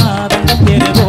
தெருவாரம் தெருவாரம்